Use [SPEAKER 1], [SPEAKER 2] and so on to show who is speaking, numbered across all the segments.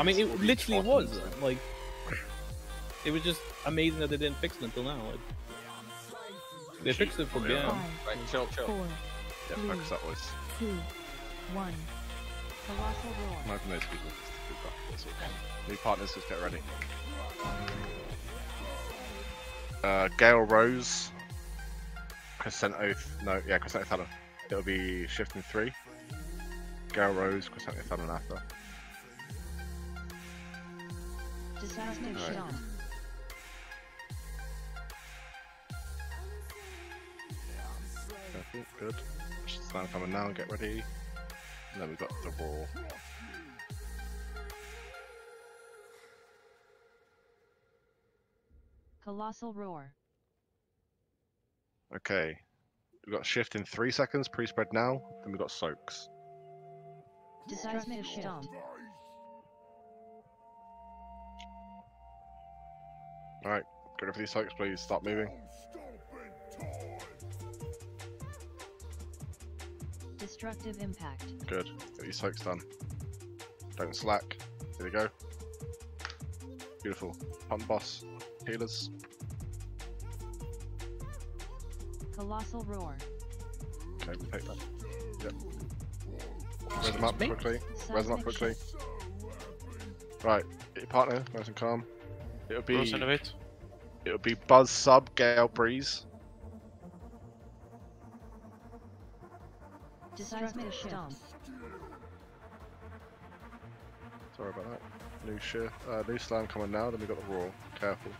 [SPEAKER 1] I mean, it literally was like it was just amazing that they didn't fix it until now. Like, they fixed it for
[SPEAKER 2] Yeah.
[SPEAKER 1] BM.
[SPEAKER 3] Five,
[SPEAKER 2] Right, chill, chill.
[SPEAKER 3] four,
[SPEAKER 2] Yeah,
[SPEAKER 3] three,
[SPEAKER 2] focus that voice.
[SPEAKER 3] two, one. Colossal roar.
[SPEAKER 2] I'm hoping people just we've got this. New partners, just get ready. Uh, Gale Rose, Crescento, no, yeah, Crescento Talon. It'll be shifting three. Gale Rose, Crescento Talon after.
[SPEAKER 3] Seismic
[SPEAKER 2] Alright.
[SPEAKER 3] stomp.
[SPEAKER 2] Perfect, good. Slam coming now, get ready. And then we've got the Roar.
[SPEAKER 3] Colossal roar.
[SPEAKER 2] Okay. We've got shift in three seconds, pre-spread now. Then we've got soaks.
[SPEAKER 3] Seismic stomp.
[SPEAKER 2] Alright, get ready for these soaks, please. Stop moving.
[SPEAKER 3] Destructive impact.
[SPEAKER 2] Good. Get these soaks done. Don't slack. Here we go. Beautiful. Pump boss. Healers.
[SPEAKER 3] Colossal roar.
[SPEAKER 2] Okay, we take that. Yep. Res them up quickly. Res them up quickly. Right. Get your partner, nice and calm. It'll be
[SPEAKER 4] Rose innovate.
[SPEAKER 2] it'll be Buzz Sub Gale Breeze.
[SPEAKER 3] Destructive stomp.
[SPEAKER 2] Sorry about that. New shift, uh, new slam coming now. Then we got the roar. Careful.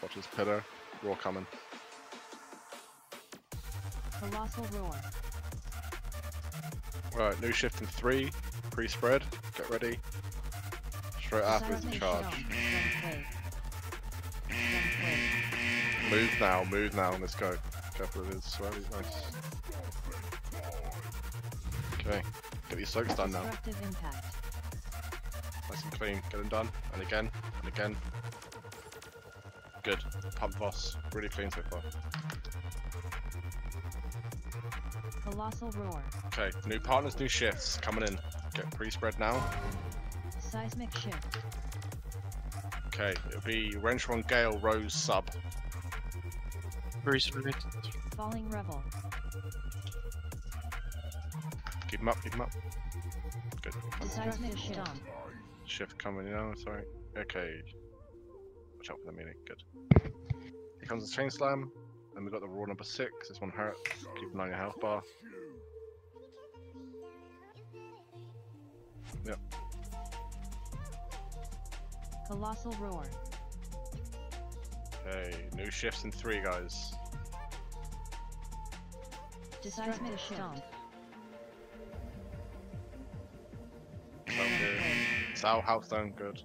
[SPEAKER 2] Watch this pillar. Roar coming.
[SPEAKER 3] Colossal roar.
[SPEAKER 2] Right, new shift in three. Pre-spread. Get ready. Straight up after the charge.
[SPEAKER 3] stomp. Then play. Then play.
[SPEAKER 2] Move now. Move now. Let's go. Careful it is. Slowly. Nice. Okay. Get these soaks done now. Nice and clean. Get them done. And again. And again. Good. Pump boss. Really clean so far.
[SPEAKER 3] Colossal roar.
[SPEAKER 2] Okay. New partners, new shifts. Coming in. Get pre-spread now.
[SPEAKER 3] Seismic shift.
[SPEAKER 2] Okay. It'll be Wrenchron Gale Rose sub.
[SPEAKER 4] Breeze innovate.
[SPEAKER 3] Falling Rubble.
[SPEAKER 2] Keep him up. Keep him up. Good.
[SPEAKER 3] Seismic stomp.
[SPEAKER 2] Shift coming now. Sorry. Okay. Watch out for the melee. Good. Here comes the chain slam. Then we've got the raw number six. This one hurts. Keep an eye on your health bar. Yep.
[SPEAKER 3] Colossal roar.
[SPEAKER 2] Okay. New shifts in three, guys.
[SPEAKER 3] Seismic stomp.
[SPEAKER 2] Sal good. Sal house down. Good.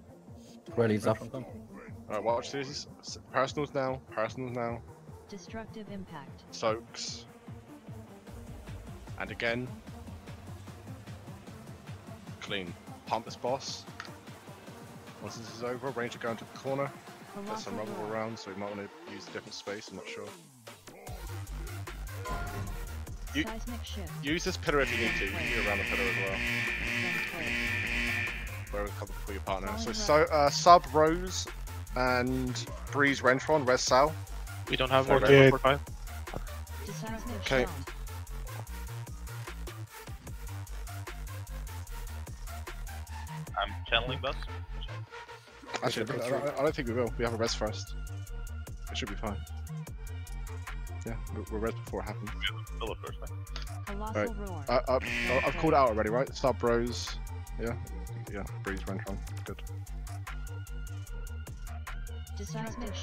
[SPEAKER 5] Rally's up.
[SPEAKER 2] Alright, watch this. Personals now. Personals now.
[SPEAKER 3] Destructive impact.
[SPEAKER 2] Soaks. And again. Clean. Pump this boss. Once this is over, Ranger go into the corner. There's some rubble around, so we might want to use a different space, I'm not sure. You- Use this pillar if you need to. You can do around the pillar as well. Where we cover for your partner. So, so uh, sub Rose and Breeze Rentron, Res Sal.
[SPEAKER 4] We don't have more
[SPEAKER 2] Okay.
[SPEAKER 4] than four five.
[SPEAKER 2] Okay.
[SPEAKER 6] I'm channeling bus.
[SPEAKER 2] Actually, I don't, I don't think we will. We have a rest first. It should be fine. Yeah, we're, we're before it happens.
[SPEAKER 6] Fill it first, man.
[SPEAKER 2] Right.
[SPEAKER 3] roar.
[SPEAKER 2] Uh, uh, I- I've called out already, right? Sub Rose. Yeah, yeah. Breeze Rentron. Good.
[SPEAKER 3] Seismic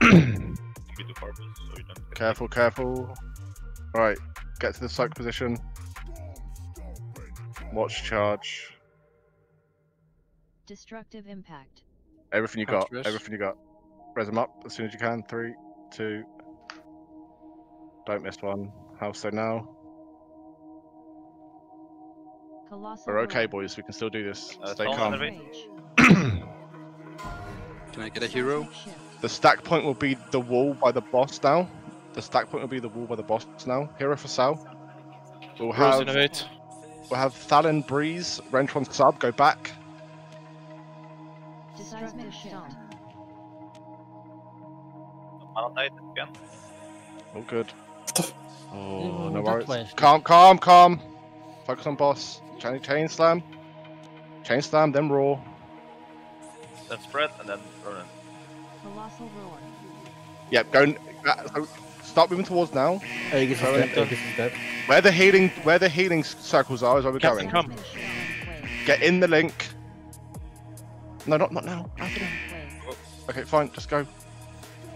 [SPEAKER 3] stomp.
[SPEAKER 6] Can be too far, please, so you don't
[SPEAKER 2] Careful, careful. Right, get to the soak position. Watch charge.
[SPEAKER 3] Destructive impact.
[SPEAKER 2] Everything you got. Everything you got. Res them up as soon as you can. Three, two. Don't miss one. How so now.
[SPEAKER 3] Colossal
[SPEAKER 2] We're okay, boys. We can still do this.
[SPEAKER 6] Uh,
[SPEAKER 2] Stay calm.
[SPEAKER 5] Can I get a hero?
[SPEAKER 3] Seismic shift.
[SPEAKER 2] The stack point will be the wall by the boss now. The stack point will be the wall by the boss now. Hero for Sal. We'll have
[SPEAKER 4] innovate.
[SPEAKER 2] we'll have Thalin Breeze, Rentron sub, go back.
[SPEAKER 3] Seismic shield.
[SPEAKER 6] Again.
[SPEAKER 2] All good. Oh,
[SPEAKER 7] Oh,
[SPEAKER 2] no worries.
[SPEAKER 7] was-
[SPEAKER 2] Calm, calm, calm. Focus on boss. Chain, chain slam. Chain slam, then roar.
[SPEAKER 6] Then spread and then Ronan.
[SPEAKER 3] Colossal roar.
[SPEAKER 2] Yep, go. n- uh, start moving towards now.
[SPEAKER 7] Aegis is dead. Is dead.
[SPEAKER 2] Where the healing, where the healing circles are is where we're
[SPEAKER 4] Captain,
[SPEAKER 2] going.
[SPEAKER 4] come.
[SPEAKER 3] Seismic shield. Wave.
[SPEAKER 2] Get in the link. No, not not now. After that.
[SPEAKER 3] Wave.
[SPEAKER 2] Okay, fine. Just go.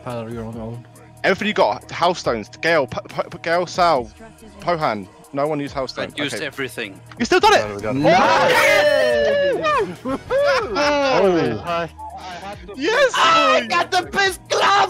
[SPEAKER 7] Tyler, you're on your own.
[SPEAKER 2] Everything you got. House stones. Gale. P- P- Gale. Sal.
[SPEAKER 3] Destructive
[SPEAKER 2] Pohan. No one used house
[SPEAKER 5] I
[SPEAKER 2] stones.
[SPEAKER 5] used
[SPEAKER 2] Okay.
[SPEAKER 5] everything.
[SPEAKER 2] You still done it.
[SPEAKER 5] we got
[SPEAKER 2] Oh. Yes. I
[SPEAKER 7] got the best glove!